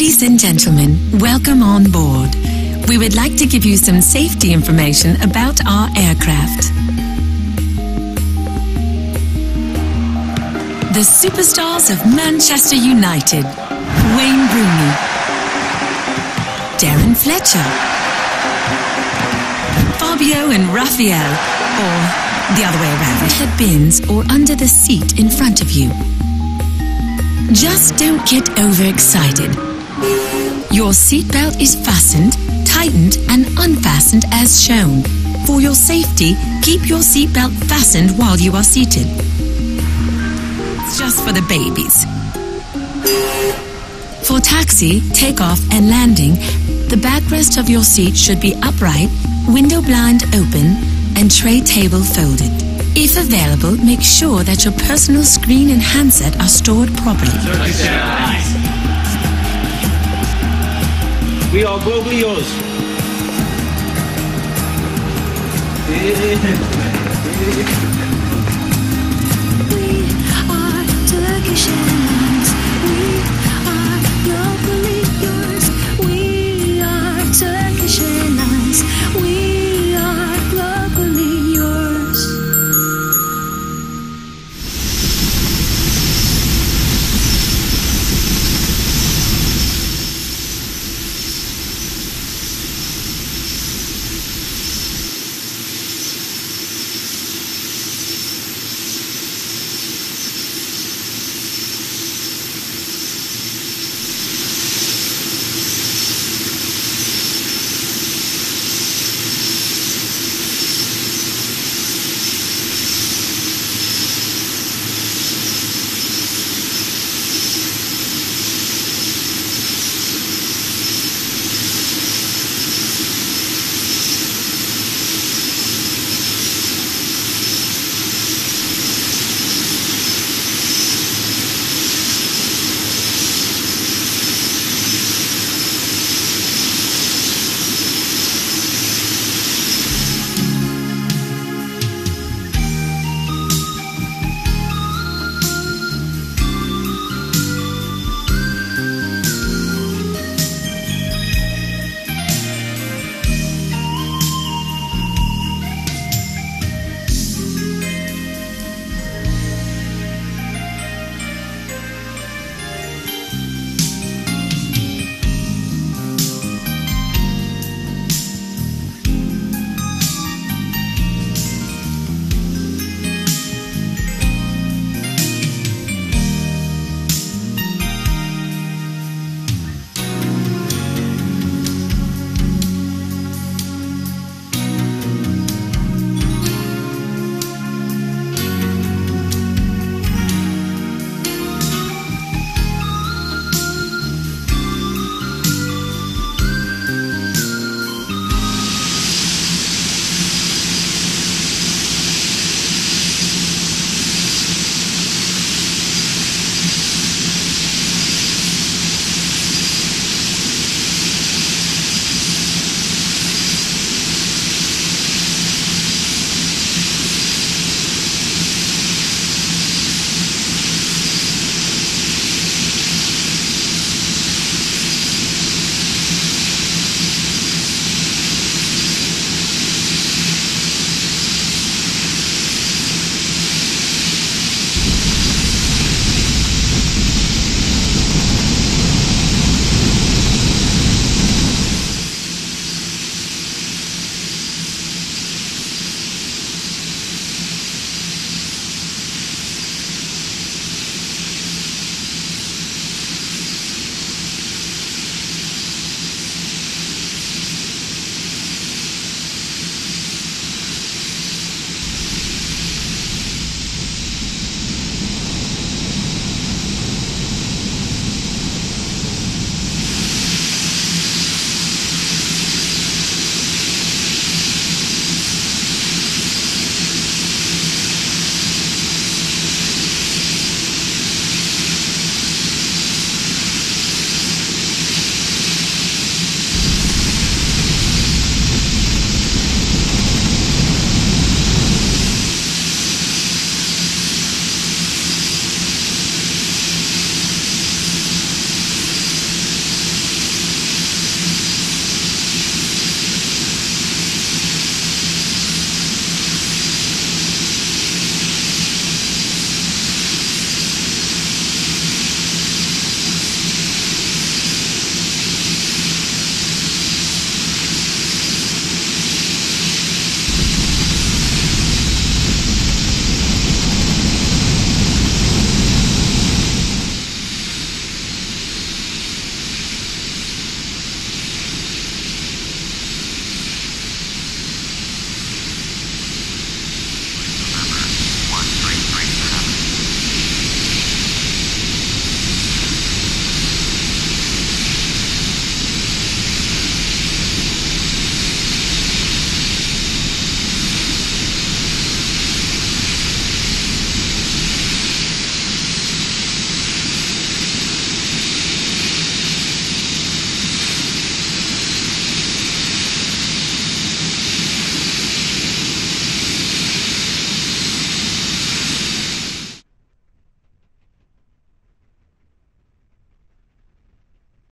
Ladies and gentlemen, welcome on board. We would like to give you some safety information about our aircraft. The superstars of Manchester United, Wayne Rooney, Darren Fletcher, Fabio and Rafael, or the other way around, head bins or under the seat in front of you. Just don't get overexcited. Your seatbelt is fastened, tightened, and unfastened as shown. For your safety, keep your seatbelt fastened while you are seated. It's just for the babies. For taxi, takeoff, and landing, the backrest of your seat should be upright, window blind open, and tray table folded. If available, make sure that your personal screen and handset are stored properly. We are yours. We are Turkish.